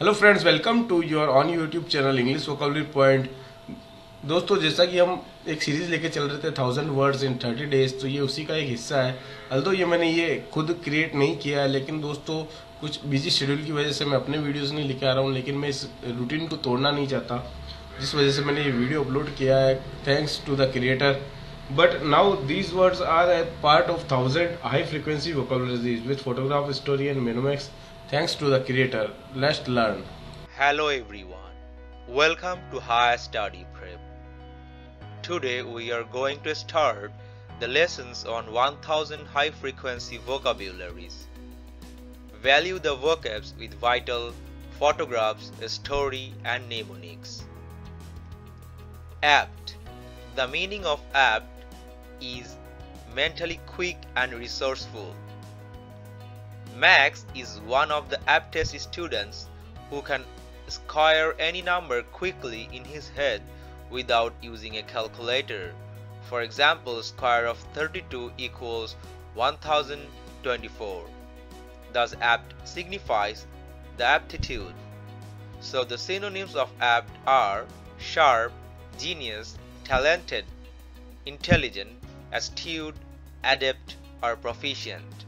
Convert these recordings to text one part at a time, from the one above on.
Hello friends welcome to your on YouTube channel English vocabulary point दोस्तों, जैसा कि हम एक सीरीज़ लेके चल रहे थे thousand words in thirty days तो ये उसी का एक हिस्सा है। अल्दो ये मैंने ये खुद क्रिएट नहीं किया है, लेकिन दोस्तों, कुछ बिज़ी शेड्यूल की वजह से मैं अपने वीडियोस नहीं लेके आ रहा हूँ, लेकिन मैं इस रूटीन को तोड़ना नहीं चाहता, जिस वजह से मैंने ये वीडियो अपलोड किया है thanks to the creator but now these words are a part of thousand high frequency vocabularies with photograph story and mnemonics Thanks to the creator. Let's learn. Hello everyone. Welcome to Higher Study Prep. Today we are going to start the lessons on 1000 high frequency vocabularies. Value the vocabs with vital photographs, story and mnemonics. Apt. The meaning of apt is mentally quick and resourceful. Max is one of the aptest students who can square any number quickly in his head without using a calculator. For example, square of 32 equals 1024. Thus apt signifies the aptitude. So the synonyms of apt are sharp, genius, talented, intelligent, astute, adept, or proficient.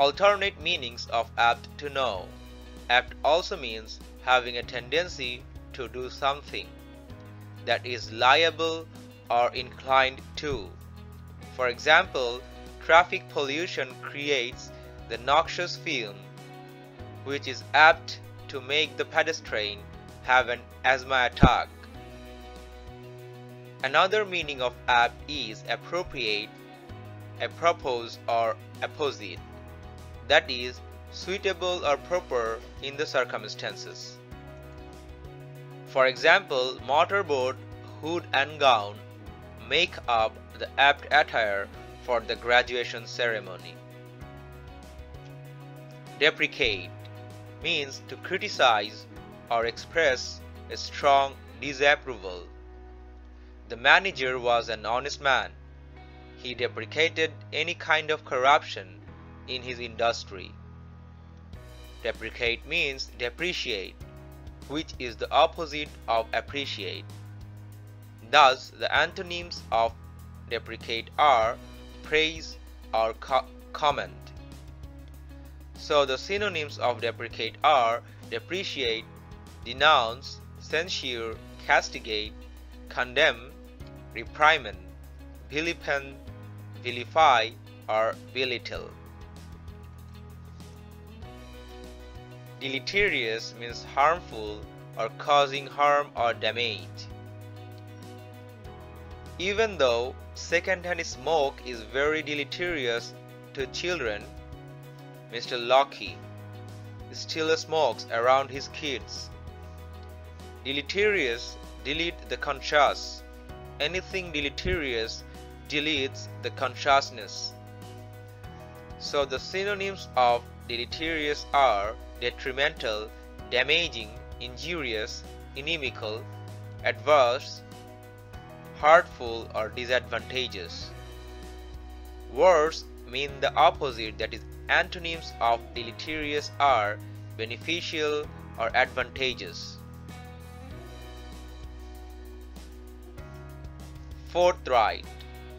Alternate meanings of apt to know. Apt also means having a tendency to do something that is liable or inclined to. For example, traffic pollution creates the noxious film which is apt to make the pedestrian have an asthma attack. Another meaning of apt is appropriate, apropos or apposite that is, suitable or proper in the circumstances. For example, mortarboard, hood and gown make up the apt attire for the graduation ceremony. Deprecate means to criticize or express a strong disapproval. The manager was an honest man. He deprecated any kind of corruption in his industry. Deprecate means depreciate, which is the opposite of appreciate. Thus, the antonyms of deprecate are praise or co comment. So, the synonyms of deprecate are depreciate, denounce, censure, castigate, condemn, reprimand, vilipend, vilify, or belittle. Deleterious means harmful or causing harm or damage. Even though secondhand smoke is very deleterious to children, Mr. Locke still smokes around his kids. Deleterious delete the conscious. Anything deleterious deletes the consciousness. So the synonyms of deleterious are detrimental, damaging, injurious, inimical, adverse, hurtful or disadvantageous. Words mean the opposite that is antonyms of deleterious are beneficial or advantageous. Forthright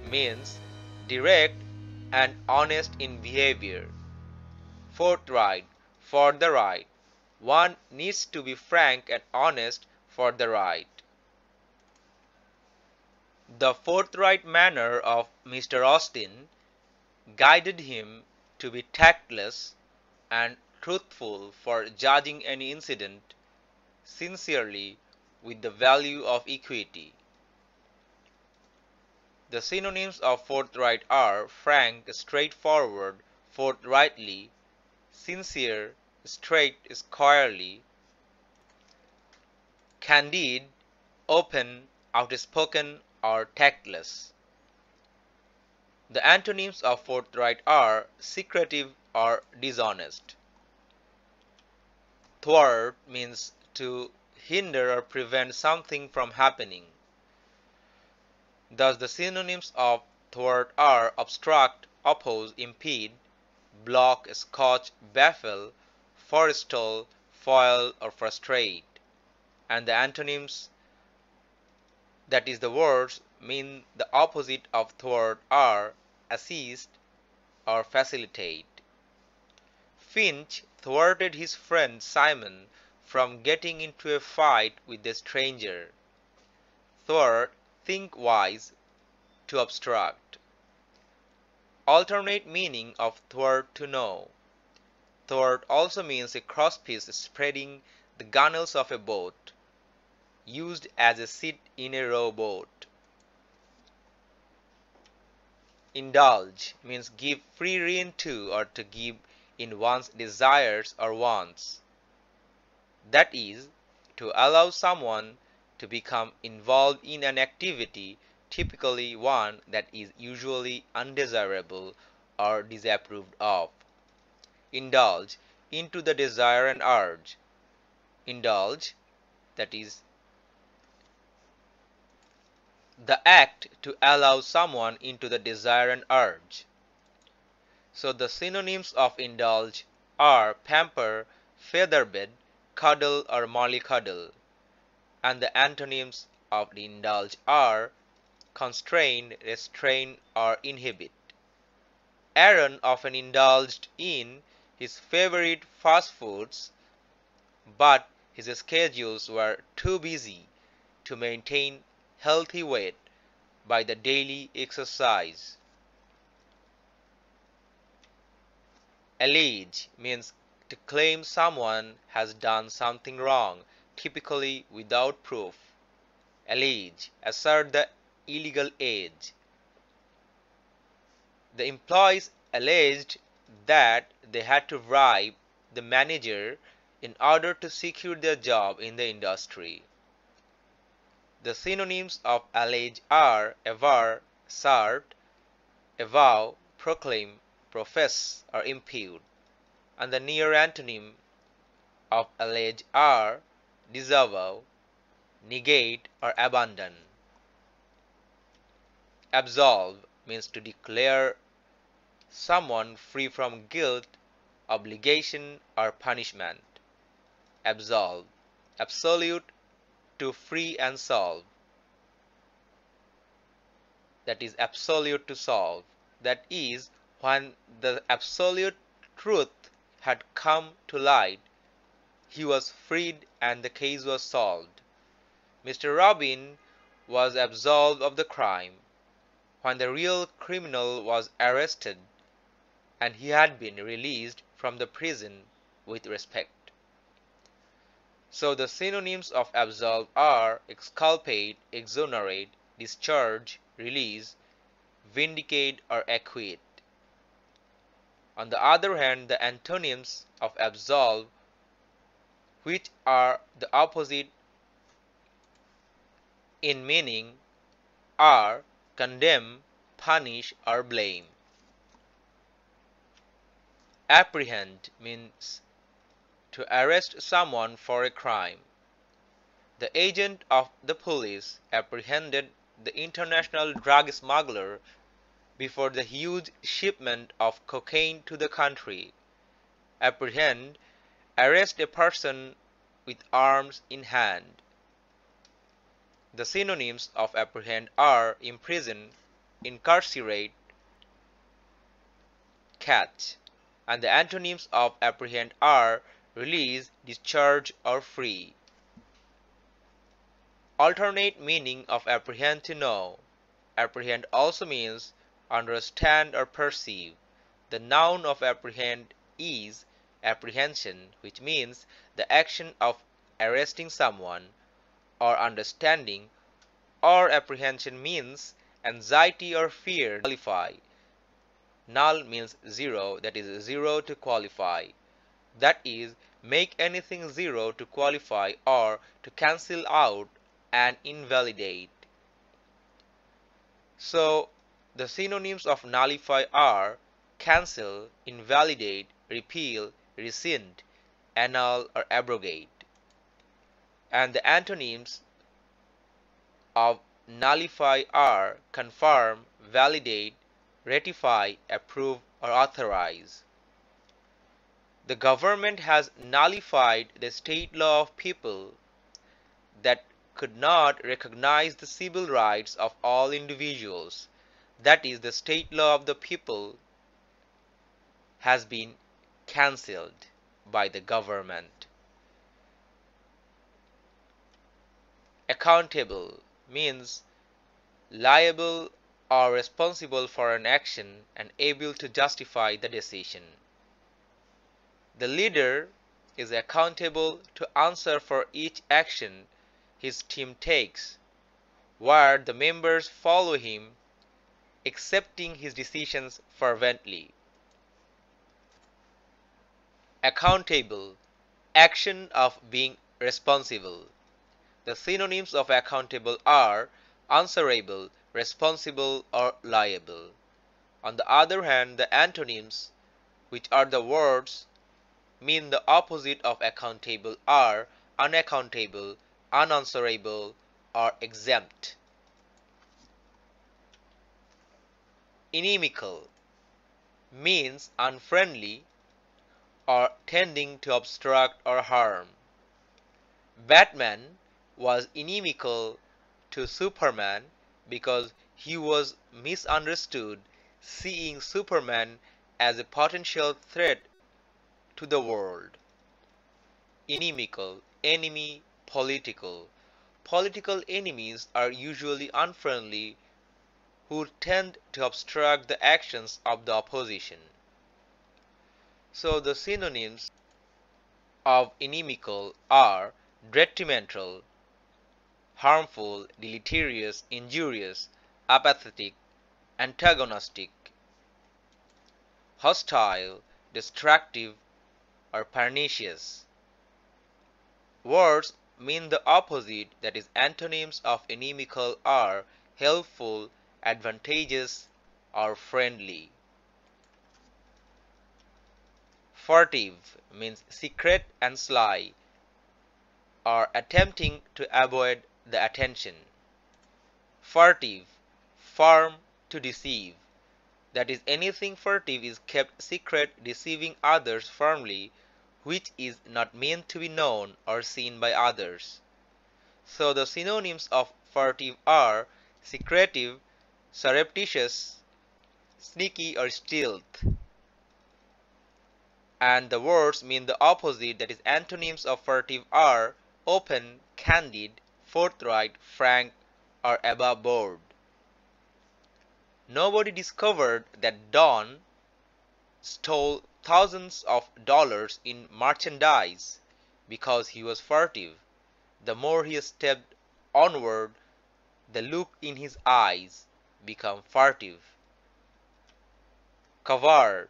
means direct and honest in behavior. Forthright for the right. One needs to be frank and honest for the right. The forthright manner of Mr. Austin guided him to be tactless and truthful for judging any incident sincerely with the value of equity. The synonyms of forthright are frank, straightforward, forthrightly, sincere, straight, squarely, candid, open, outspoken, or tactless. The antonyms of forthright are secretive or dishonest. Thwart means to hinder or prevent something from happening. Thus the synonyms of thwart are obstruct, oppose, impede, block, scotch, baffle, forestall, foil or frustrate. And the antonyms that is the words mean the opposite of thwart are assist or facilitate. Finch thwarted his friend Simon from getting into a fight with a stranger. Thwart, think wise, to obstruct. Alternate meaning of thwart to know. Thwart also means a crosspiece spreading the gunwales of a boat, used as a seat in a rowboat. Indulge means give free rein to or to give in one's desires or wants. That is, to allow someone to become involved in an activity typically one that is usually undesirable or disapproved of. Indulge into the desire and urge. Indulge, that is, the act to allow someone into the desire and urge. So the synonyms of indulge are pamper, featherbed, cuddle or mollycoddle, and the antonyms of indulge are constrain, restrain, or inhibit. Aaron often indulged in his favorite fast foods, but his schedules were too busy to maintain healthy weight by the daily exercise. Allege means to claim someone has done something wrong, typically without proof. Allege, assert the illegal age. The employees alleged that they had to bribe the manager in order to secure their job in the industry. The synonyms of allege are aver, assert, avow, proclaim, profess, or impute, and the near antonym of allege are disavow, negate, or abandon. Absolve means to declare someone free from guilt, obligation, or punishment. Absolve. Absolute to free and solve. That is absolute to solve. That is when the absolute truth had come to light, he was freed and the case was solved. Mr. Robin was absolved of the crime when the real criminal was arrested and he had been released from the prison with respect. So the synonyms of absolve are exculpate, exonerate, discharge, release, vindicate or acquit. On the other hand, the antonyms of absolve, which are the opposite in meaning, are condemn, punish, or blame. Apprehend means to arrest someone for a crime. The agent of the police apprehended the international drug smuggler before the huge shipment of cocaine to the country. Apprehend, arrest a person with arms in hand. The synonyms of apprehend are imprison, incarcerate, catch, and the antonyms of apprehend are release, discharge, or free. Alternate meaning of apprehend to know. Apprehend also means understand or perceive. The noun of apprehend is apprehension, which means the action of arresting someone or understanding or apprehension means anxiety or fear qualify. Null means zero, that is zero to qualify. That is, make anything zero to qualify or to cancel out and invalidate. So, the synonyms of nullify are cancel, invalidate, repeal, rescind, annul or abrogate and the antonyms of nullify are confirm, validate, ratify, approve, or authorize. The government has nullified the state law of people that could not recognize the civil rights of all individuals. That is, the state law of the people has been cancelled by the government. Accountable means liable or responsible for an action and able to justify the decision. The leader is accountable to answer for each action his team takes, where the members follow him, accepting his decisions fervently. Accountable action of being responsible. The synonyms of accountable are answerable, responsible, or liable. On the other hand, the antonyms, which are the words, mean the opposite of accountable are unaccountable, unanswerable, or exempt. Inimical means unfriendly or tending to obstruct or harm. Batman was inimical to Superman because he was misunderstood, seeing Superman as a potential threat to the world. Inimical, enemy, political. Political enemies are usually unfriendly who tend to obstruct the actions of the opposition. So the synonyms of inimical are detrimental, harmful, deleterious, injurious, apathetic, antagonistic, hostile, destructive, or pernicious. Words mean the opposite that is antonyms of inimical are helpful, advantageous, or friendly. Furtive means secret and sly, or attempting to avoid the attention. Furtive, firm to deceive. That is, anything furtive is kept secret, deceiving others firmly, which is not meant to be known or seen by others. So the synonyms of furtive are secretive, surreptitious, sneaky or stealth. And the words mean the opposite that is antonyms of furtive are open, candid, forthright, frank, or above board. Nobody discovered that Don stole thousands of dollars in merchandise because he was furtive. The more he stepped onward, the look in his eyes became furtive. Covert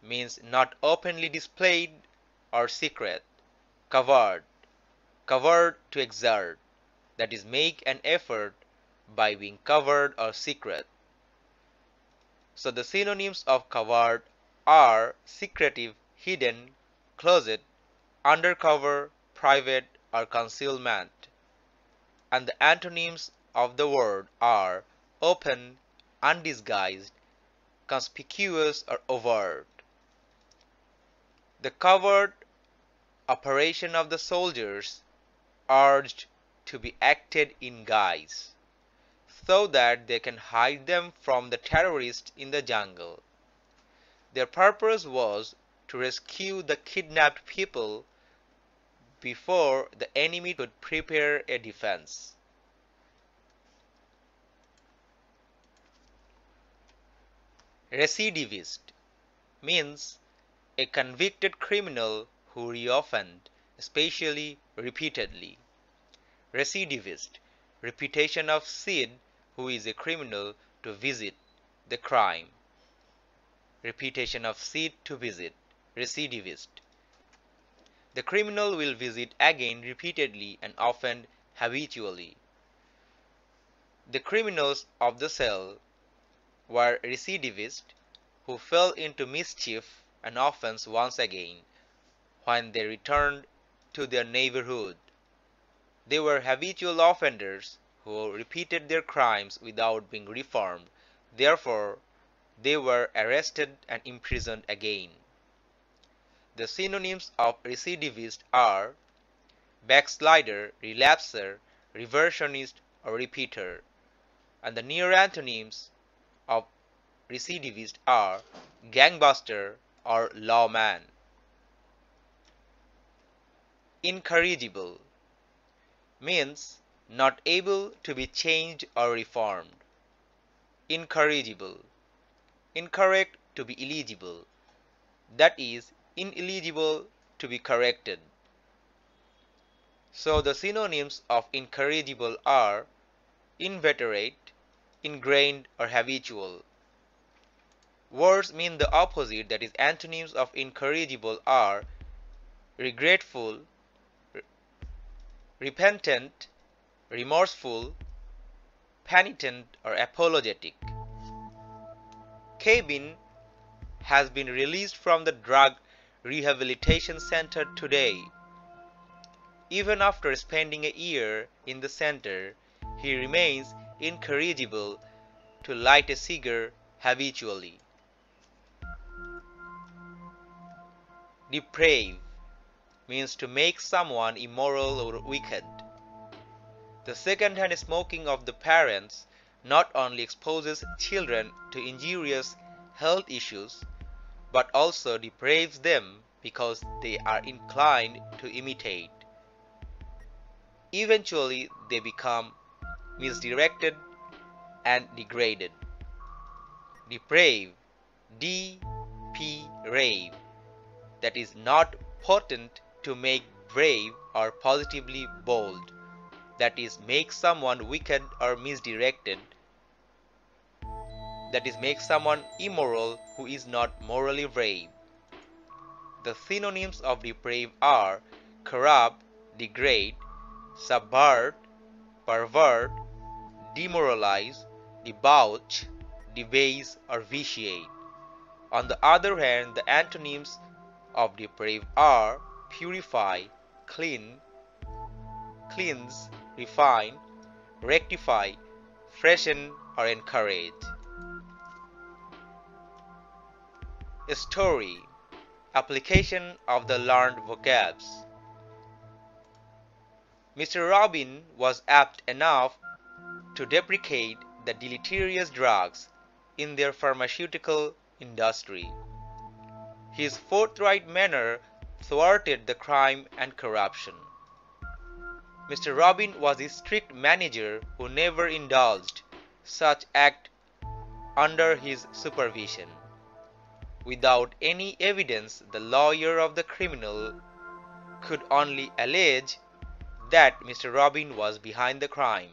means not openly displayed or secret. Covert covered to exert, that is, make an effort by being covered or secret. So the synonyms of covert are secretive, hidden, closet, undercover, private, or concealment. And the antonyms of the word are open, undisguised, conspicuous, or overt. The covert operation of the soldiers urged to be acted in guise so that they can hide them from the terrorists in the jungle. Their purpose was to rescue the kidnapped people before the enemy could prepare a defense. Recidivist means a convicted criminal who reoffend, especially repeatedly. Recidivist, reputation of Sid, who is a criminal, to visit the crime. Reputation of Sid to visit. Recidivist. The criminal will visit again repeatedly and often habitually. The criminals of the cell were recidivists who fell into mischief and offense once again when they returned to their neighborhood. They were habitual offenders who repeated their crimes without being reformed. Therefore, they were arrested and imprisoned again. The synonyms of recidivist are backslider, relapser, reversionist, or repeater. And the near antonyms of recidivist are gangbuster or lawman. Incorrigible means not able to be changed or reformed. Incorrigible. Incorrect to be illegible. That is, ineligible to be corrected. So the synonyms of incorrigible are inveterate, ingrained or habitual. Words mean the opposite that is antonyms of incorrigible are regretful, repentant, remorseful, penitent or apologetic. Kevin has been released from the drug rehabilitation center today. Even after spending a year in the center, he remains incorrigible to light a cigar habitually. Deprave means to make someone immoral or wicked. The second-hand smoking of the parents not only exposes children to injurious health issues, but also depraves them because they are inclined to imitate. Eventually, they become misdirected and degraded. Deprave, D-P rave, that is not potent to make brave or positively bold, that is make someone wicked or misdirected, that is make someone immoral who is not morally brave. The synonyms of deprave are corrupt, degrade, subvert, pervert, demoralize, debauch, debase or vitiate. On the other hand, the antonyms of deprave are purify, clean, cleanse, refine, rectify, freshen or encourage. Story Application of the learned vocabs Mr. Robin was apt enough to deprecate the deleterious drugs in their pharmaceutical industry. His forthright manner thwarted the crime and corruption. Mr. Robin was a strict manager who never indulged such act under his supervision. Without any evidence, the lawyer of the criminal could only allege that Mr. Robin was behind the crime.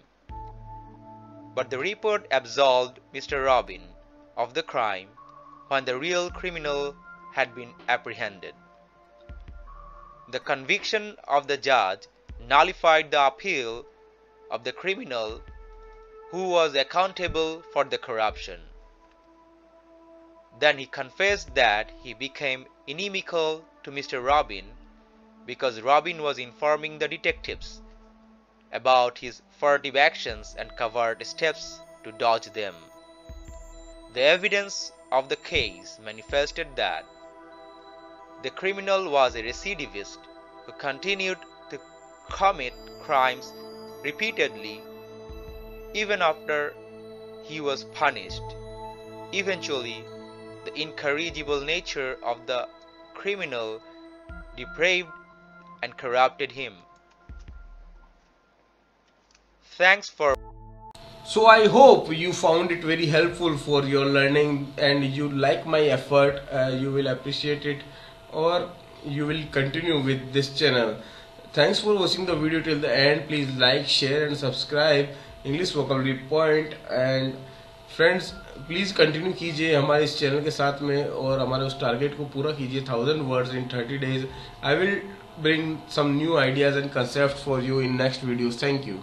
But the report absolved Mr. Robin of the crime when the real criminal had been apprehended. The conviction of the judge nullified the appeal of the criminal who was accountable for the corruption. Then he confessed that he became inimical to Mr. Robin because Robin was informing the detectives about his furtive actions and covert steps to dodge them. The evidence of the case manifested that the criminal was a recidivist who continued to commit crimes repeatedly even after he was punished. Eventually, the incorrigible nature of the criminal depraved and corrupted him. Thanks for so i hope you found it very helpful for your learning and you like my effort uh, you will appreciate it or you will continue with this channel thanks for watching the video till the end please like share and subscribe english vocabulary point and friends please continue कीजिए हमारे इस channel के साथ में और हमारे उस target को पूरा कीजिए thousand words in thirty days I will bring some new ideas and concepts for you in next videos thank you